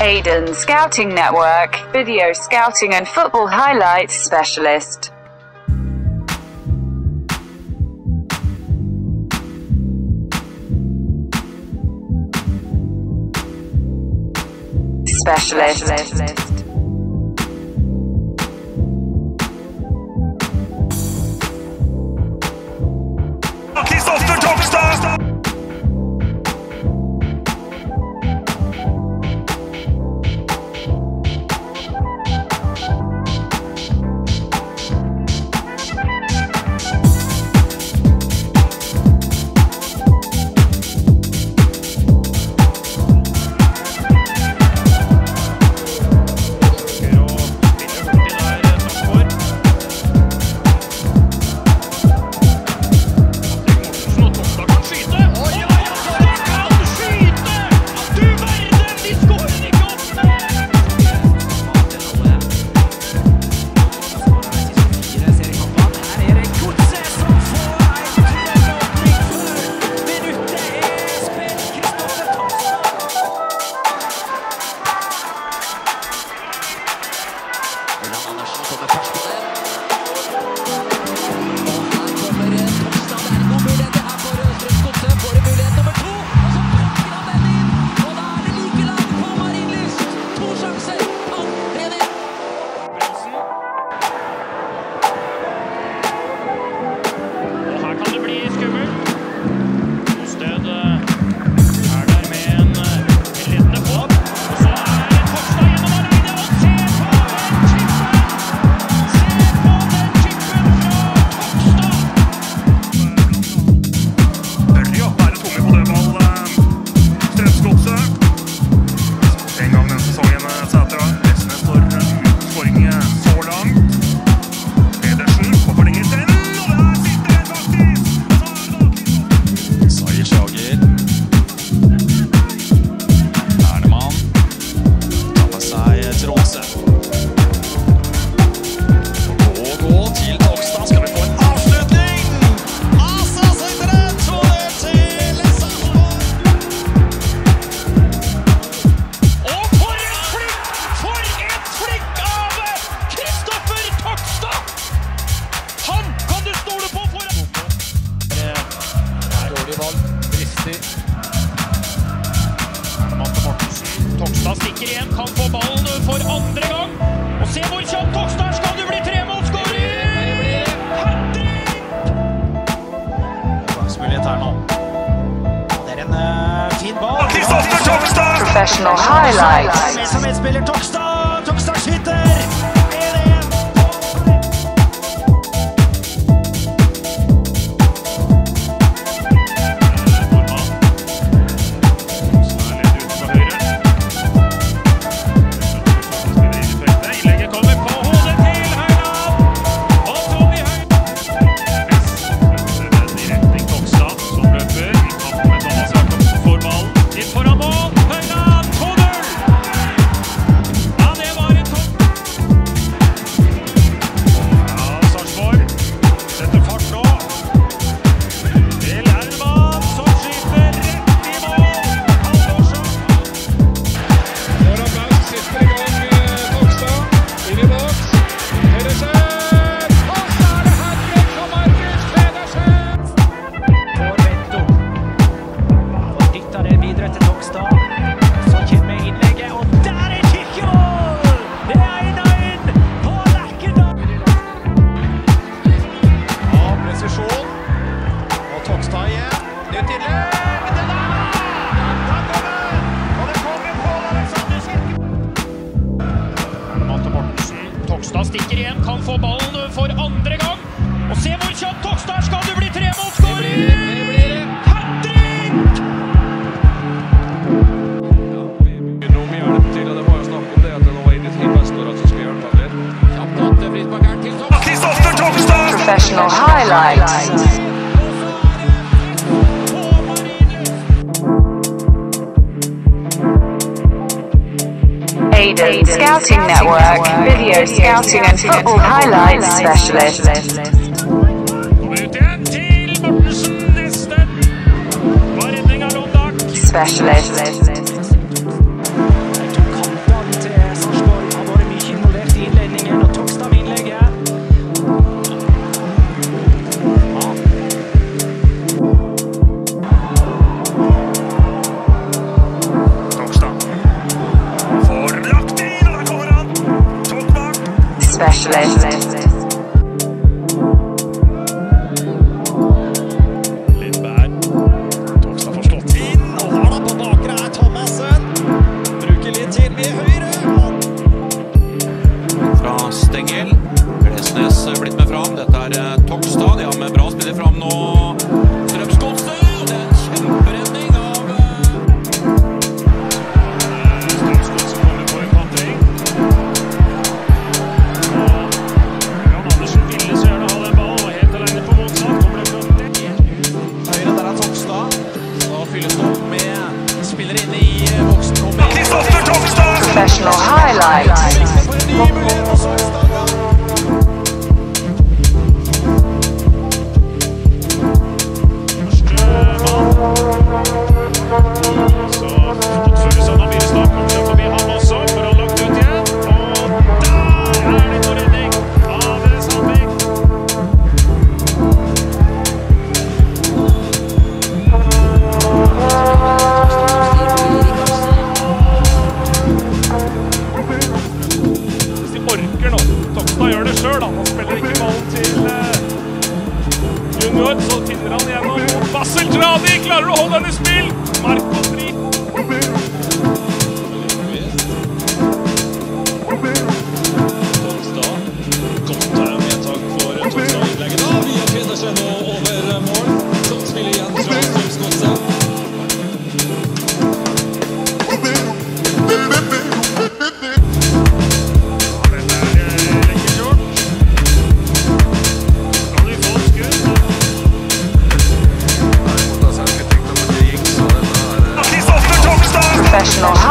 Aiden Scouting Network, video scouting and football highlights specialist. Specialist. specialist. Tokstad stikker igjen, kan få ballen for andre gang. Og se hvor kjapp Tokstad! Skal det bli tremålsskårer? Hat trick! Mulighet her nå. Det er en uh, fin ball. Kristoffer Tokstad! Professional highlights. Med som medspiller Tokstad. Tokstad skyter! Tokstad skal det bli Professional highlights. Aiden, Scouting, Network, Network, Video Scouting and Football Highlights Specialist. specialist. Specialist. Stengel. Glesnes blitt med fram. Dette er Tokstad, Togstad. De har med bra spiller fram nå. Strømsgodset. Det er en kjemperedning av eh, Strømsgodset kommer på en kontring. Jan Andersen ville så gjerne ha den ballen, og helt alene på motsatt. Kommer det Høyre der er Togstad. Da fylles det opp med spillere inne i eh, boksen. Kristoffer Togstad! Professional highlights. Roll on his